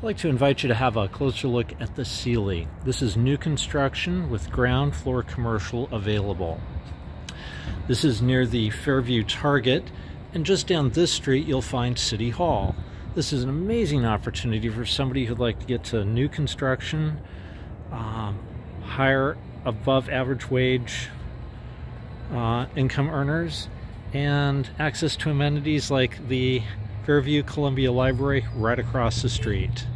I'd like to invite you to have a closer look at the Ceeley. This is new construction with ground floor commercial available. This is near the Fairview Target, and just down this street you'll find City Hall. This is an amazing opportunity for somebody who'd like to get to new construction, um, higher above average wage uh, income earners, and access to amenities like the Fairview Columbia Library right across the street.